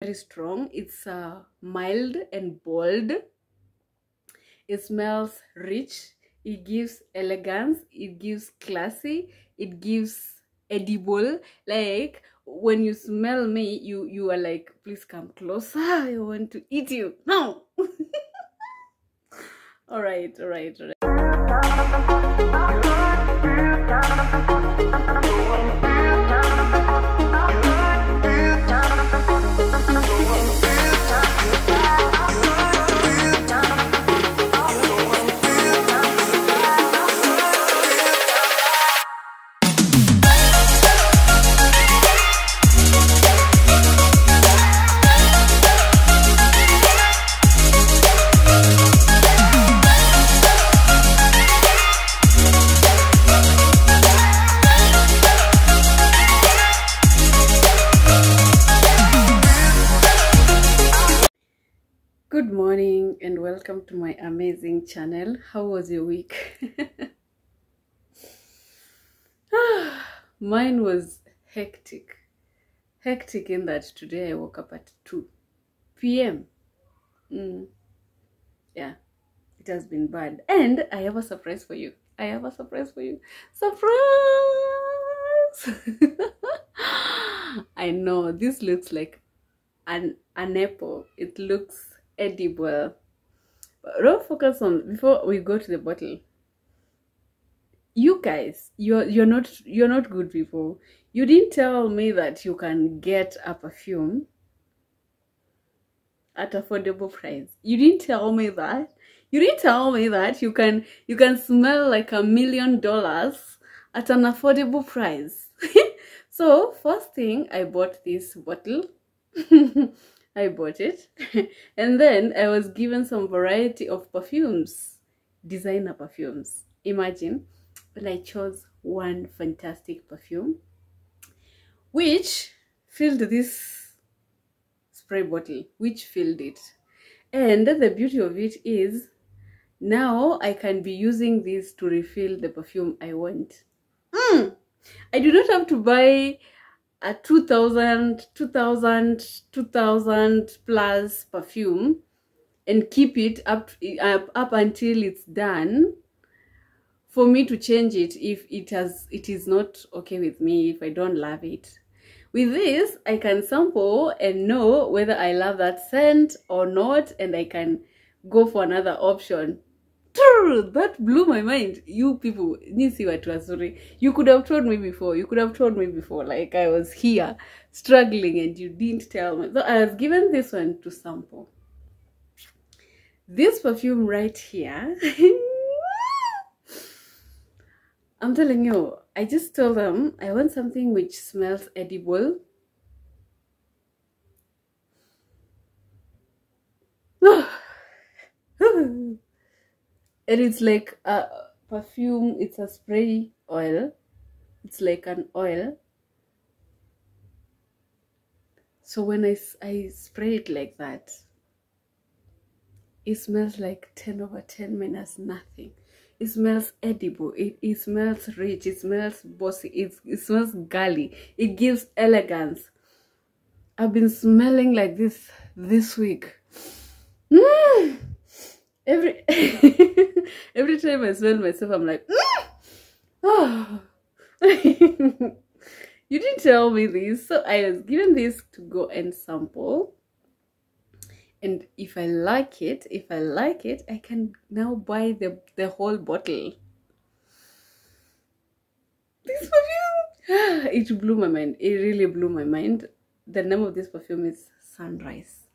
very strong. It's uh, mild and bold. It smells rich. It gives elegance. It gives classy. It gives edible. Like when you smell me, you you are like, please come closer. I want to eat you now. all right, all right, all right. Welcome to my amazing channel. How was your week? Mine was hectic. Hectic in that today I woke up at 2 p.m. Mm. Yeah, it has been bad. And I have a surprise for you. I have a surprise for you. Surprise! I know this looks like an, an apple. It looks edible. Don't focus on before we go to the bottle. You guys, you're you're not you're not good people. You didn't tell me that you can get a perfume at affordable price. You didn't tell me that. You didn't tell me that you can you can smell like a million dollars at an affordable price. so first thing I bought this bottle. I bought it. and then I was given some variety of perfumes, designer perfumes. Imagine. But I chose one fantastic perfume, which filled this spray bottle, which filled it. And the beauty of it is now I can be using this to refill the perfume I want. Mm! I do not have to buy a 2000 2000 2000 plus perfume and keep it up up, up until it's done. For me to change it if it has it is not okay with me if i don't love it. With this i can sample and know whether i love that scent or not and i can go for another option that blew my mind. You people, nisi watu. You could have told me before. You could have told me before. Like I was here struggling and you didn't tell me. So I was given this one to sample. This perfume right here. I'm telling you, I just told them I want something which smells edible. and it's like a perfume it's a spray oil. It's like an oil. So when i i spray it like that it smells like 10 over 10 minus nothing. It smells edible. It, it smells rich. It smells bossy. It, it smells girly it gives elegance. I've been smelling like this this week. Mm! Every every time I smell myself, I'm like, mm! oh. you didn't tell me this, so I was given this to go and sample. And if I like it, if I like it, I can now buy the the whole bottle. This perfume, it blew my mind. It really blew my mind. The name of this perfume is Sunrise.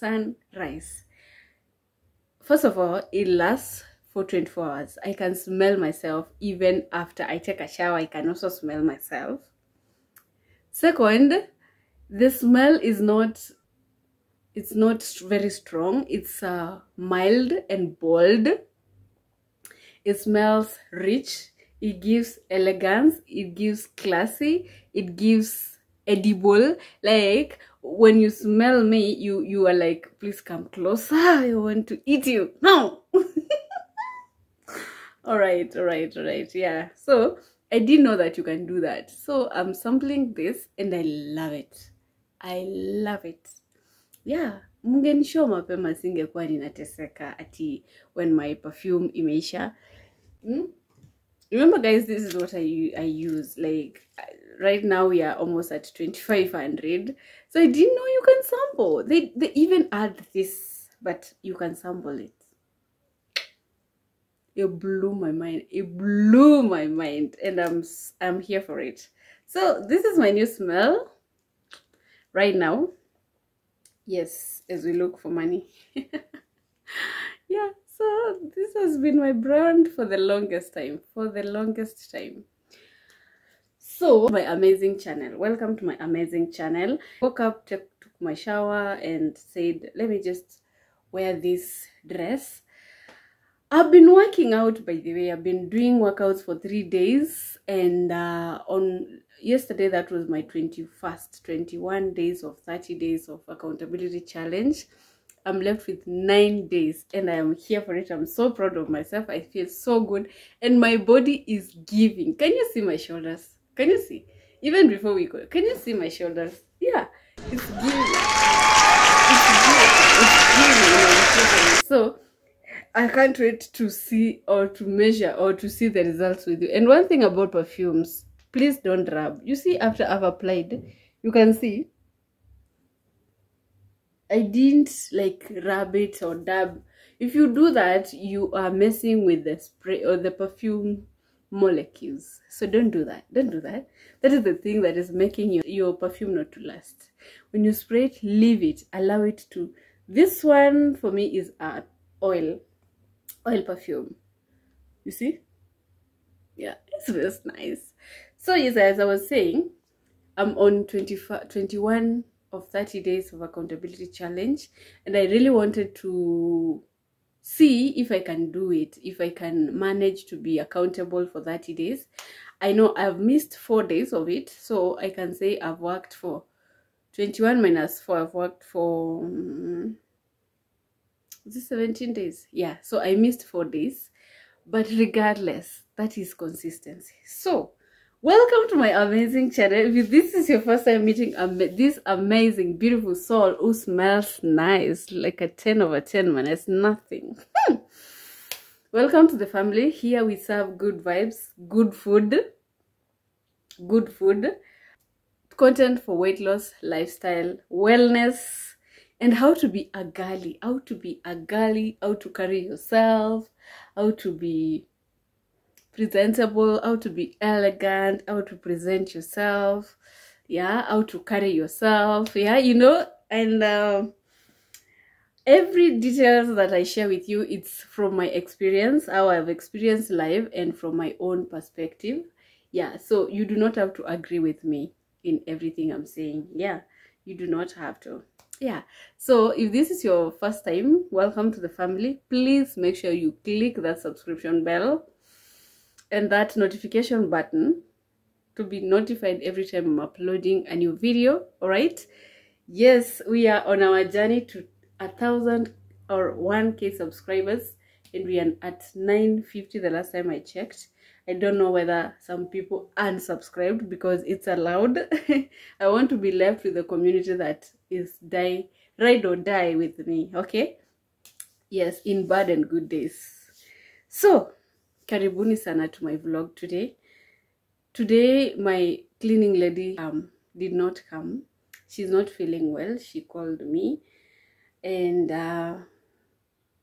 Sunrise. First of all, it lasts for 24 hours. I can smell myself even after I take a shower. I can also smell myself. Second, the smell is not it's not very strong. It's uh, mild and bold. It smells rich. It gives elegance. It gives classy. It gives edible. Like when you smell me, you you are like, please come closer. I want to eat you now. all right, all right, all right. Yeah. So I didn't know that you can do that. So I'm sampling this and I love it. I love it. Yeah, mungenishow mapema singekuwa ninateseka ati when my perfume imeisha. Hmm? Remember guys, this is what I, I use. Like right now we are almost at 2500. So I didn't know you can sample. They, they even add this, but you can sample it it blew my mind it blew my mind and i'm i'm here for it so this is my new smell right now yes as we look for money so this has been my brand for the longest time for the longest time so my amazing channel welcome to my amazing channel woke up took, my shower and said let me just wear this dress I've been working out by the way. I've been doing workouts for three days, and uh, on yesterday that was my 21st, 21 days of 30 days of accountability challenge. I'm left with nine days, and I am here for it. I'm so proud of myself. I feel so good, and my body is giving. Can you see my shoulders? Can you see? Even before we go, can you see my shoulders? Yeah, it's giving. It's giving. It's giving. So I can't wait to see or to measure or to see the results with you. And one thing about perfumes, please don't rub. You see, after I've applied, you can see I didn't like rub it or dab. If you do that, you are messing with the spray or the perfume molecules. So don't do that. Don't do that. That is the thing that is making your, your perfume not to last. When you spray it, leave it. Allow it to. This one for me is uh, oil oil perfume you see yeah it's smells nice so yes as i was saying i'm on 20, 21 of 30 days of accountability challenge and i really wanted to see if i can do it if i can manage to be accountable for 30 days. I know i've missed four days of it so i can say i've worked for 21 minus 4 i've worked for um, is it 17 days? Yeah so i missed four days. But regardless that is consistency. So welcome to my amazing channel. If this is your first time meeting this amazing beautiful soul who smells nice like a 10 over 10 man. It's nothing. Hmm. Welcome to the family. Here we serve good vibes good food good food content for weight loss lifestyle wellness and how to be a girly, how to be a girly, how to carry yourself, how to be presentable, how to be elegant, how to present yourself, yeah, how to carry yourself, yeah, you know, and uh, every details that I share with you, it's from my experience, how I've experienced life, and from my own perspective, yeah. So you do not have to agree with me in everything I'm saying, yeah. You do not have to yeah so if this is your first time welcome to the family please make sure you click that subscription bell and that notification button to be notified every time i'm uploading a new video all right yes we are on our journey to a thousand or 1k subscribers and we are at 950 the last time i checked I don't know whether some people unsubscribed because it's allowed. I want to be left with a community that is die, ride or die with me, okay? Yes, in bad and good days. So, karibuni sana to my vlog today. Today, my cleaning lady um did not come. She's not feeling well. She called me and uh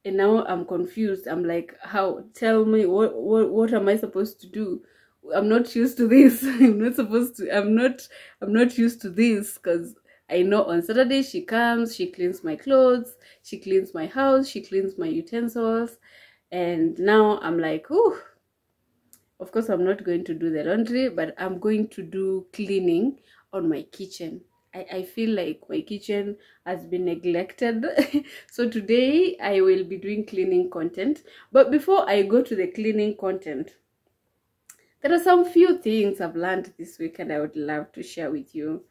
and now i'm confused i'm like how tell me what what, what am i supposed to do i'm not used to this i'm not supposed to i'm not i'm not used to this because i know on saturday she comes she cleans my clothes she cleans my house she cleans my utensils and now i'm like oh of course i'm not going to do the laundry but i'm going to do cleaning on my kitchen. I, I feel like my kitchen has been neglected. So today I will be doing cleaning content. But before I go to the cleaning content there are some few things I've learned this week and I would love to share with you.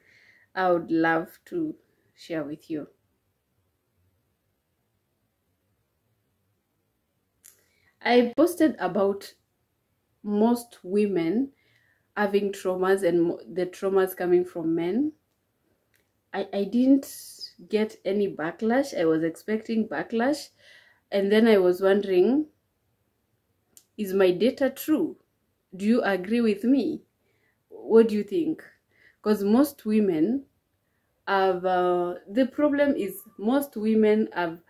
I would love to share with you I posted about most women having traumas and the traumas coming from men. I, I didn't get any backlash. I was expecting backlash. And then I was wondering, is my data true? Do you agree with me? What do you think? Because most women have, uh, the problem is most women have,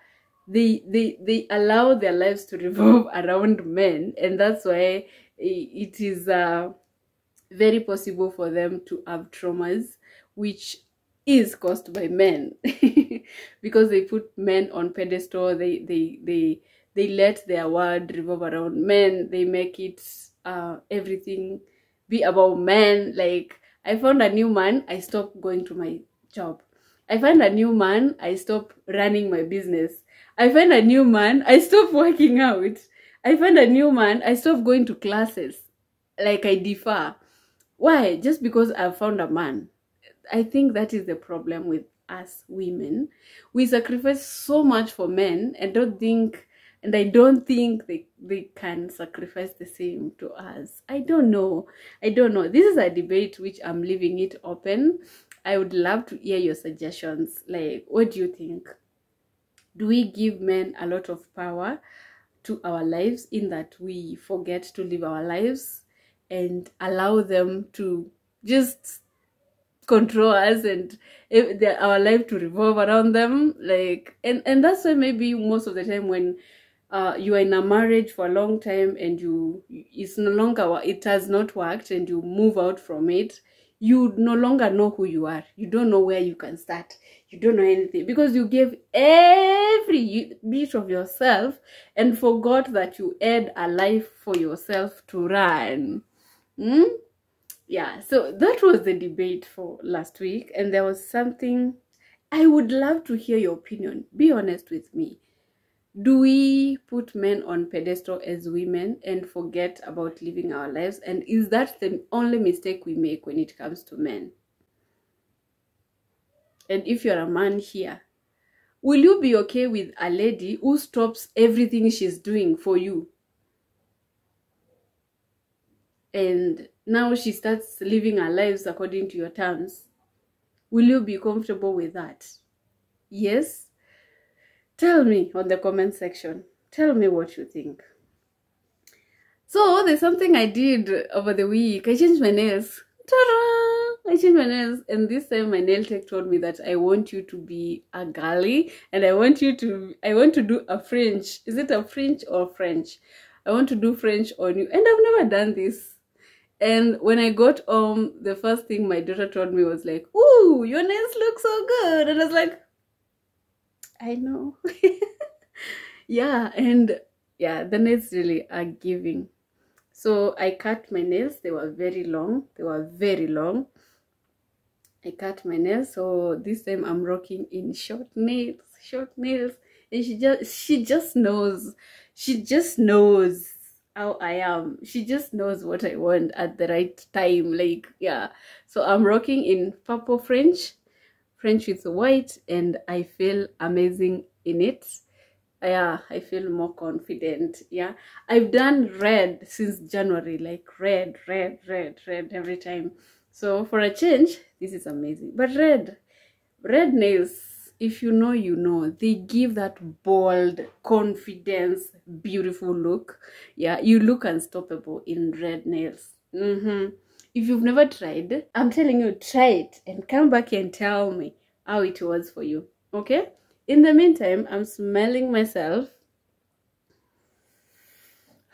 they, they, they allow their lives to revolve around men. And that's why it is, uh, very possible for them to have traumas which is caused by men. Because they put men on pedestal they they they they let their world revolve around men they make it uh everything be about men. Like i found a new man i stopped going to my job. I find a new man i stop running my business i find a new man i stop working out i find a new man i stop going to classes like i defer why? Just because I've found a man. I think that is the problem with us women. We sacrifice so much for men and don't think and I don't think they, they can sacrifice the same to us. I don't know. I don't know. This is a debate which I'm leaving it open. I would love to hear your suggestions. Like, what do you think? Do we give men a lot of power to our lives in that we forget to live our lives? and allow them to just control us and our life to revolve around them like and and that's why maybe most of the time when uh, you are in a marriage for a long time and you it's no longer it has not worked and you move out from it you no longer know who you are you don't know where you can start you don't know anything because you gave every bit of yourself and forgot that you had a life for yourself to run Hmm? Yeah, so that was the debate for last week, and there was something I would love to hear your opinion. Be honest with me. Do we put men on pedestal as women and forget about living our lives? And is that the only mistake we make when it comes to men? And if you're a man here, will you be okay with a lady who stops everything she's doing for you and now she starts living her lives according to your terms, will you be comfortable with that? Yes? Tell me on the comment section. Tell me what you think. So there's something I did over the week. I changed my nails. Ta-da! I changed my nails and this time my nail tech told me that I want you to be a girly and I want you to I want to do a French. Is it a French or French? I want to do French on you and I've never done this and when I got home, the first thing my daughter told me was like, Ooh, your nails look so good. And I was like, I know. yeah, and yeah, the nails really are giving. So I cut my nails. They were very long. They were very long. I cut my nails. So this time I'm rocking in short nails, short nails. And she just she just knows. She just knows how I am. She just knows what I want at the right time. Like, yeah. So I'm rocking in purple French, French with white, and I feel amazing in it. Yeah, I feel more confident. Yeah, I've done red since January, like red, red, red, red every time. So for a change, this is amazing. But red, red nails if you know you know they give that bold confidence beautiful look yeah you look unstoppable in red nails mm-hmm. If you've never tried i'm telling you try it and come back and tell me how it was for you okay? In the meantime i'm smelling myself.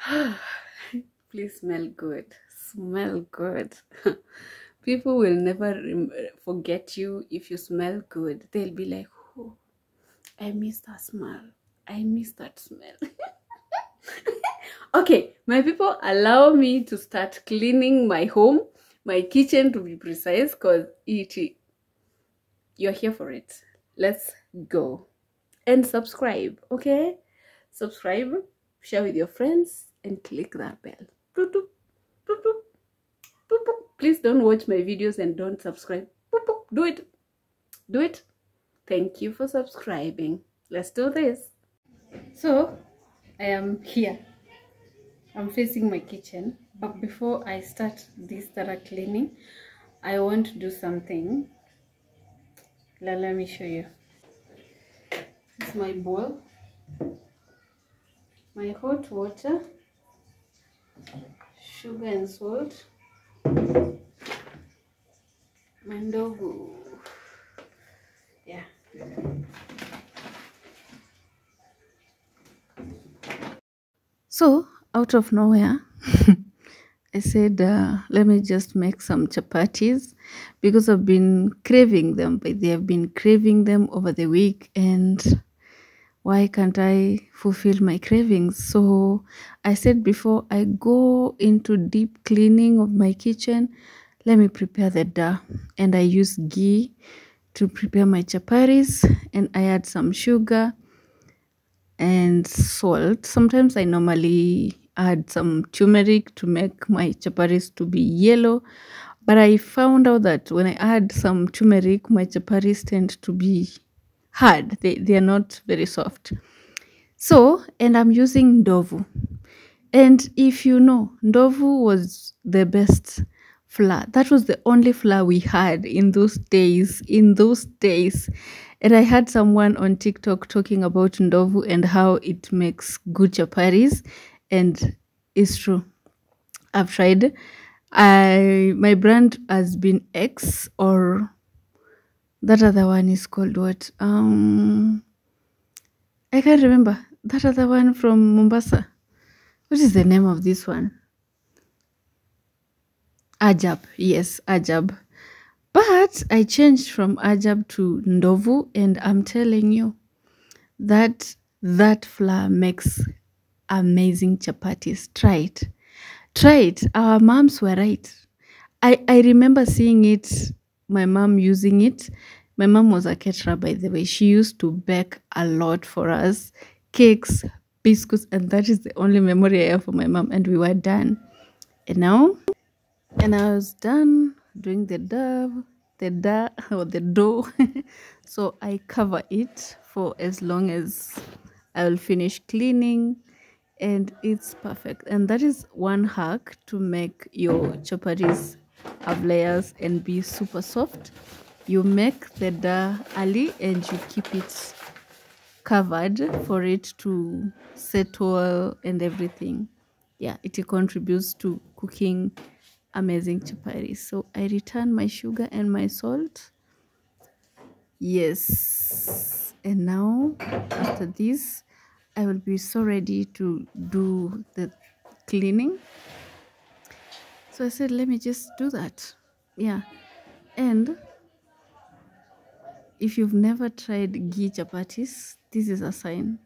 Please smell good. Smell good. People will never forget you if you smell good. They'll be like oh i miss that smell. I miss that smell. Okay my people allow me to start cleaning my home my kitchen to be precise because it you're here for it. Let's go. And subscribe okay? Subscribe share with your friends and click that bell. Please don't watch my videos and don't subscribe. Do it. Do it. Thank you for subscribing. Let's do this. So i am here i'm facing my kitchen but mm-hmm. before I start this thorough cleaning, I want to do something. Let, let me show you. It's my bowl, my hot water, sugar and salt, my ndogo. Yeah. So, out of nowhere, I said, uh, let me just make some chapatis because I've been craving them, but they have been craving them over the week. And why can't I fulfill my cravings? So I said before I go into deep cleaning of my kitchen, let me prepare the dough. And I use ghee to prepare my chapatis, and I add some sugar and salt. Sometimes I normally add some turmeric to make my chapatis to be yellow. But I found out that when I add some turmeric, my chapatis tend to be hard. They, they are not very soft. So, and I'm using Ndovu. And if you know, Ndovu was the best flour. That was the only flour we had in those days. In those days. And I had someone on TikTok talking about Ndovu and how it makes good chapatis. And it's true. I've tried. I my brand has been Exe or that other one is called what? Um I can't remember. That other one from Mombasa. What is the name of this one? Ajab. Yes, Ajab. But I changed from Ajab to Ndovu, and I'm telling you that that flour makes amazing chapatis. Try it. Try it. Our moms were right. I, I remember seeing it, my mom using it. My mom was a caterer, by the way. She used to bake a lot for us cakes, biscuits, and that is the only memory I have for my mom. And we were done. And now, and I was done doing the dough, the dough or the dough. so I cover it for as long as I will finish cleaning and it's perfect. And that is one hack to make your chapatis have layers and be super soft. You make the dough early and you keep it covered for it to settle and everything. Yeah, it contributes to cooking amazing chapatis. So I return my sugar and my salt. Yes. And now after this, I will be so ready to do the cleaning. So I said, let me just do that. Yeah. And if you've never tried ghee chapatis, this is a sign.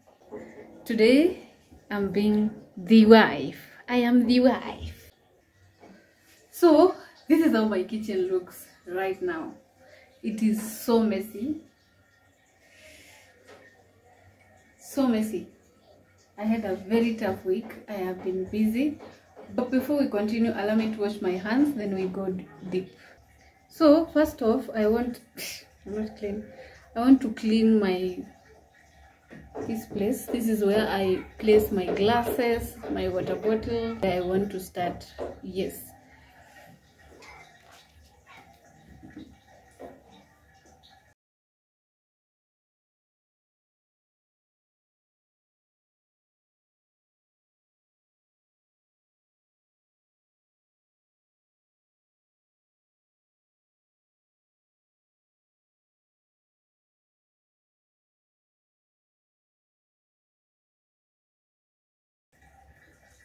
Today, I'm being the wife. I am the wife. So, this is how my kitchen looks right now. It is so messy. So messy. I had a very tough week. I have been busy. But before we continue, allow me to wash my hands, then we go deep. So, first off, I want, I'm not clean. I want to clean my, this place. This is where I place my glasses, my water bottle. I want to start, yes.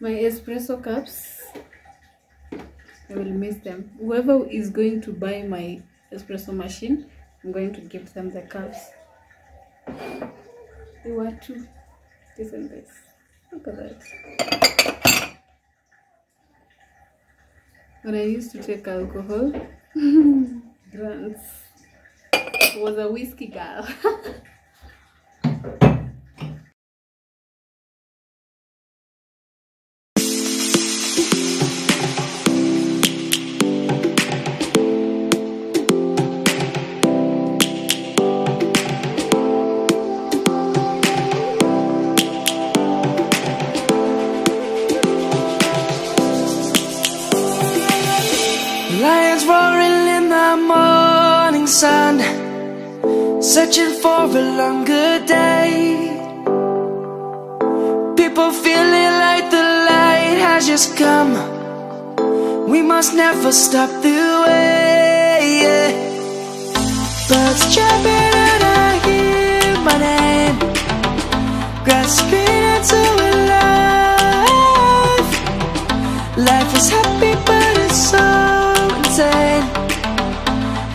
My espresso cups I will miss them. Whoever is going to buy my espresso machine I'm going to give them the cups. They were two this and look at that. When I used to take alcohol Grant's was a whiskey girl never stop the way. Yeah. Birds chirping and I hear my name, grasping into a life. Life is happy, but it's so insane.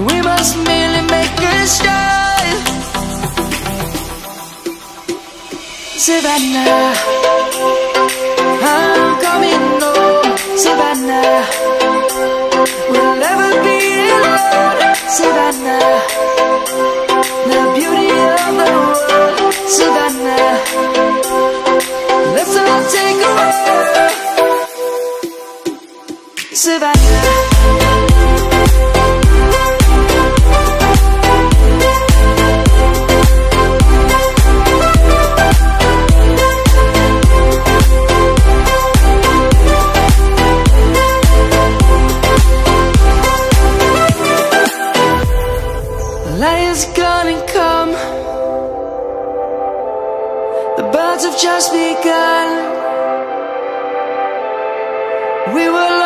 We must merely make a start. Savannah, Light is gonna come. The birds have just begun. We will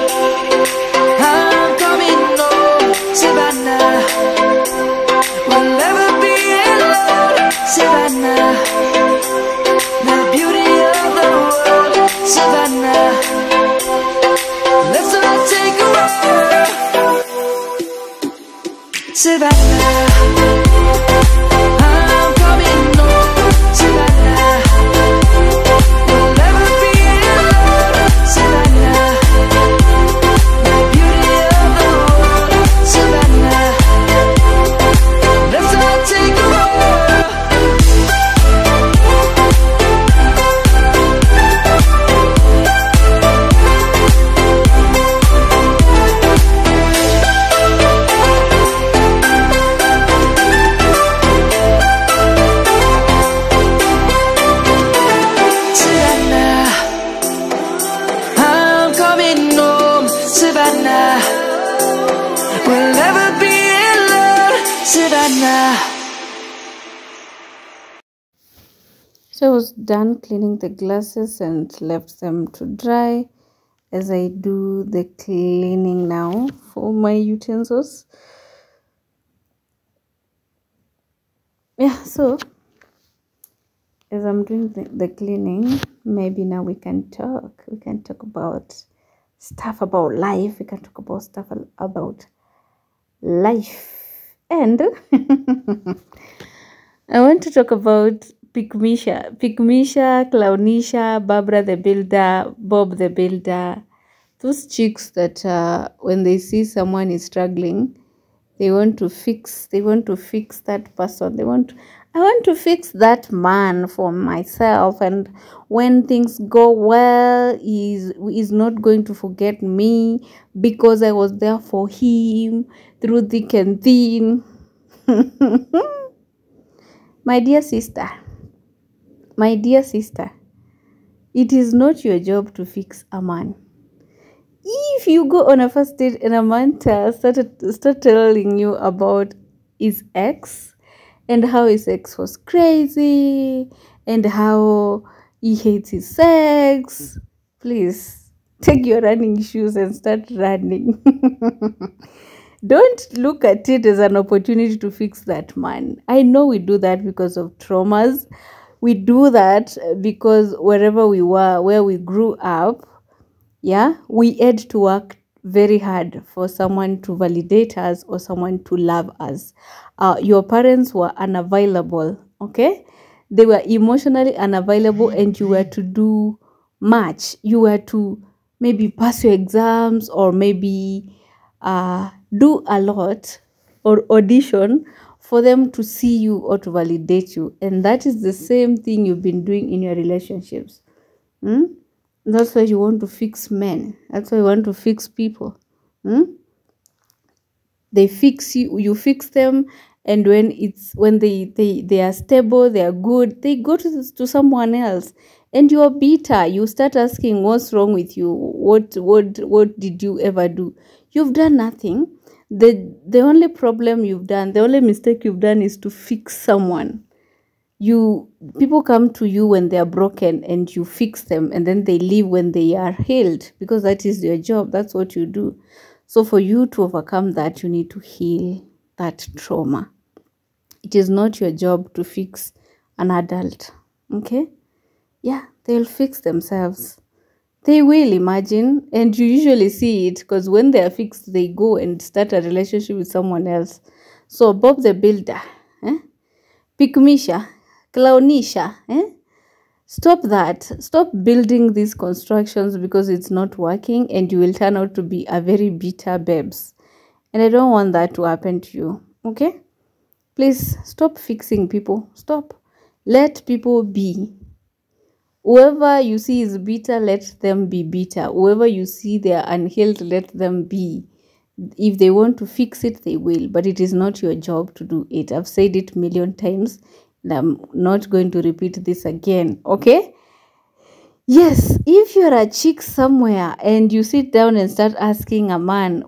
Savannah, the glasses and left them to dry as I do the cleaning now for my utensils. Yeah, so as I'm doing the, the cleaning, maybe now we can talk. We can talk about stuff about life. We can talk about stuff about life. And I want to talk about Pygmisha, Pygmisha, Clownisha, Barbara the Builder, Bob the Builder. Those chicks that uh, when they see someone is struggling, they want to fix. They want to fix that person. They want. I want to fix that man for myself. And when things go well, he's is not going to forget me because I was there for him through thick and thin. My dear sister, my dear sister, it is not your job to fix a man. If you go on a first date and a man started start telling you about his ex and how his ex was crazy and how he hates his sex, please take your running shoes and start running. Don't look at it as an opportunity to fix that man. I know we do that because of traumas. We do that because wherever we were, where we grew up, yeah, we had to work very hard for someone to validate us or someone to love us. Uh, your parents were unavailable, okay? They were emotionally unavailable, and you were to do much. You were to maybe pass your exams or maybe uh, do a lot or audition for them to see you or to validate you. And that is the same thing you've been doing in your relationships. Hmm? That's why you want to fix men. That's why you want to fix people. Hmm? They fix you, you fix them, and when it's when they they they are stable, they are good, they go to to someone else, and you are bitter. You start asking, "What's wrong with you? What what what did you ever do? You've done nothing." The the only problem you've done, the only mistake you've done is to fix someone. You people come to you when they are broken and you fix them and then they leave when they are healed because that is your job. That's what you do. So for you to overcome that you need to heal that trauma. It is not your job to fix an adult. Okay? Yeah they'll fix themselves they will imagine and you usually see it because when they are fixed they go and start a relationship with someone else so bob the builder eh? Pikmisha, clownisha, eh? Stop that. Stop building these constructions because it's not working and you will turn out to be a very bitter babes. And I don't want that to happen to you. Okay? Please stop fixing people. Stop. Let people be. Whoever you see is bitter, let them be bitter. Whoever you see they are unhealed, let them be. If they want to fix it, they will. But it is not your job to do it. I've said it million times. And I'm not going to repeat this again. Okay? Yes, if you're a chick somewhere and you sit down and start asking a man,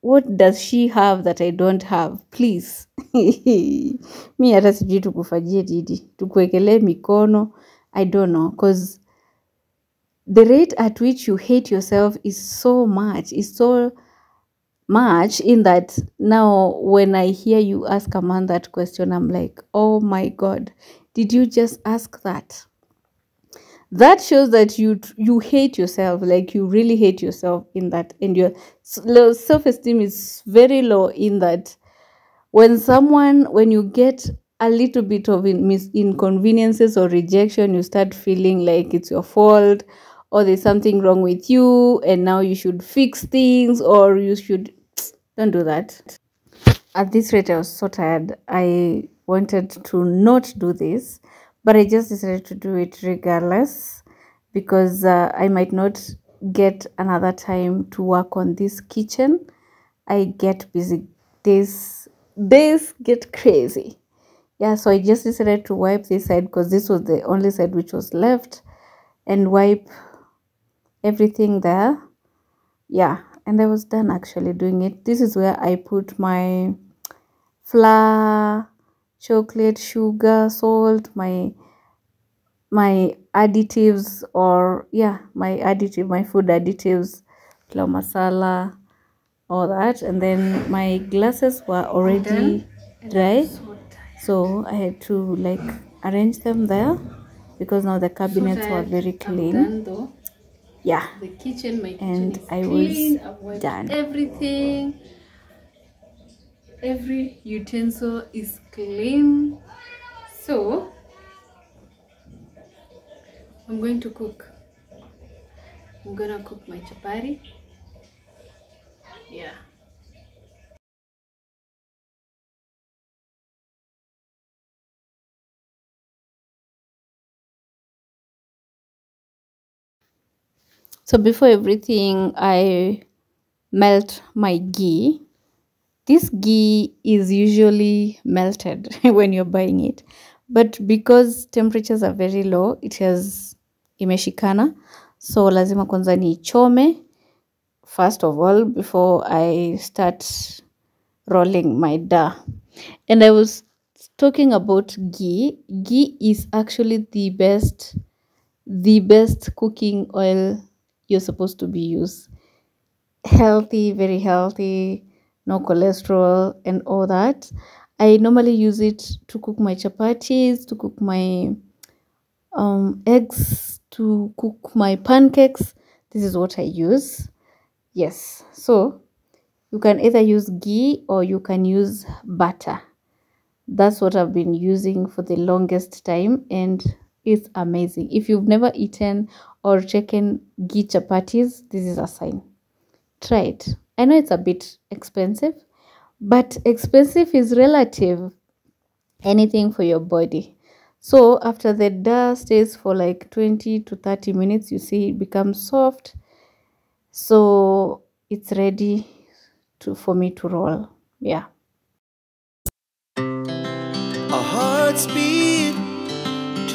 what does she have that I don't have? Please. Mi hata sijui tukufajie didi. Tukuwekelee mikono. I don't know. Because the rate at which you hate yourself is so much. Is so much in that now when I hear you ask a man that question, I'm like, oh my God, did you just ask that? that shows that you you hate yourself like you really hate yourself in that and your self-esteem is very low in that when someone when you get a little bit of in, mis- inconveniences or rejection you start feeling like it's your fault or there's something wrong with you and now you should fix things or you should don't do that at this rate i was so tired i wanted to not do this but I just decided to do it regardless because uh, I might not get another time to work on this kitchen. I get busy. Days, days get crazy. Yeah, so I just decided to wipe this side because this was the only side which was left and wipe everything there. Yeah, and I was done actually doing it. This is where I put my flour chocolate sugar salt my my additives or yeah my additive my food additives flour masala all that and then my glasses were already dry so i had to like arrange them there because now the cabinets were very clean yeah The kitchen, my kitchen and is i clean. was done everything. Every utensil is clean. So I'm going to cook. I'm gonna cook my chapati. Yeah. So before everything, I melt my ghee. This ghee is usually melted when you're buying it, but because temperatures are very low, it has imeshikana. So lazima kwanza niichome first of all before I start rolling my dough. And I was talking about ghee. Ghee is actually the best the best cooking oil you're supposed to be used. Healthy, very healthy, no cholesterol and all that. I normally use it to cook my chapatis, to cook my um, eggs, to cook my pancakes. This is what I use. Yes, so you can either use ghee or you can use butter. That's what I've been using for the longest time and it's amazing. If you've never eaten or taken ghee chapatis, this is a sign. Try it. I know it's a bit expensive, but expensive is relative. anything for your body so after the dough stays for like 20 to 30 minutes you see it becomes soft so it's ready to for me to roll yeah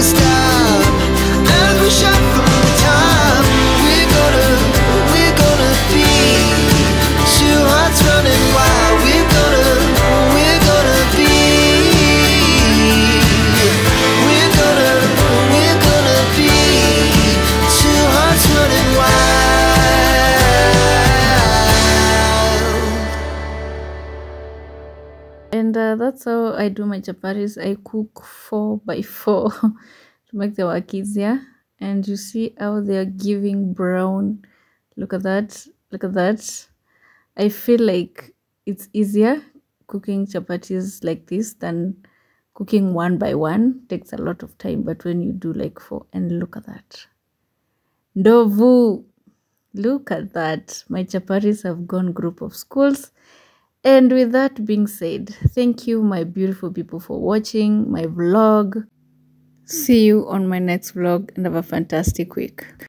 sleep, that's how I do my chapatis. I cook four by four to make the work easier. And you see how they are giving brown. Look at that. Look at that. I feel like it's easier cooking chapatis like this than cooking one by one. Takes a lot of time. But when you do like four, and look at that. Ndovu. Look at that. My chapatis have gone group of schools. And with that being said, thank you, my beautiful people, for watching my vlog. See you on my next vlog and have a fantastic week.